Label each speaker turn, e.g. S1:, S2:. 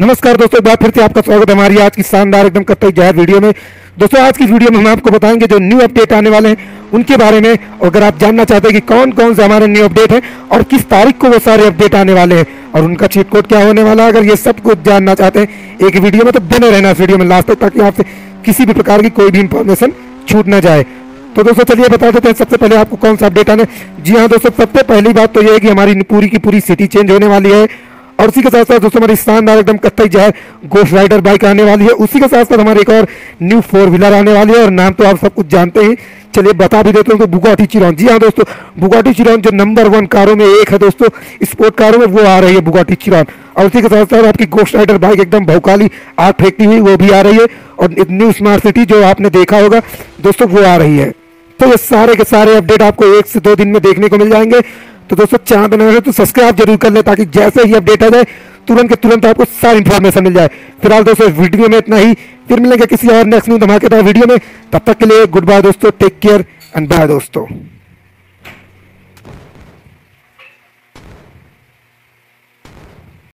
S1: नमस्कार दोस्तों, एक बार फिर से आपका स्वागत है हमारी आज की शानदार एकदम कत्तई जहर वीडियो में। दोस्तों, आज की वीडियो में हम आपको बताएँगे जो न्यू अपडेट आने वाले हैं, उनके बारे में, और अगर आप जानना चाहते हैं कि कौन कौन से हमारे न्यू अपडेट हैं, और किस तारीख को वो सारे अपडेट आने वाले हैं, और उनका चीट कोड क्या होने वाला है, अगर ये सब कुछ जानना चाहते हैं, एक वीडियो में तो बने रहना इस वीडियो में लास्ट तक, ताकि आपसे किसी भी प्रकार की कोई भी इंफॉर्मेशन छूट ना जाए। तो दोस्तों, चलिए बता देते हैं, सबसे पहले आपको कौन सा अपडेट आने जी हाँ दोस्तों, सबसे पहली बात तो ये है कि हमारी पूरी की पूरी सिटी चेंज होने वाली है। और उसी के साथ साथ दोस्तों, हमारी शानदार एकदम कत्तई जो है गोस्ट राइडर बाइक आने वाली है। उसी के साथ साथ हमारी एक और न्यू फोर व्हीलर आने वाली है और नाम तो आप सब कुछ जानते हैं। चलिए बता भी देते हैं तो बुगाटी चिरॉन जी हाँ दोस्तों बुगाटी चिरॉन जो नंबर वन कारों में एक है दोस्तों स्पोर्ट कारों में वो आ रही है बुगाटी चिरॉन और उसी के साथ साथ आपकी गोस्ट राइडर बाइक एकदम भौकाली, आग फेंकती हुई वो भी आ रही है। और न्यू स्मार्ट सिटी जो आपने देखा होगा, दोस्तों वो आ रही है। तो ये सारे के सारे अपडेट आपको एक से दो दिन में देखने को मिल जाएँगे। तो दोस्तों, चैनल बने रहे तो सब्सक्राइब ज़रूर कर ले ताकि जैसे ही अपडेट आ जाए, तुरंत के तुरंत आपको सारी इन्फॉर्मेशन मिल जाए। फ़िलहाल दोस्तों वीडियो में इतना ही। फिर मिलेंगे किसी और नेक्स्ट न्यू धमाकेदार वीडियो में। तब तक के लिए गुड बाय दोस्तों टेक केयर एंड बाय दोस्तों।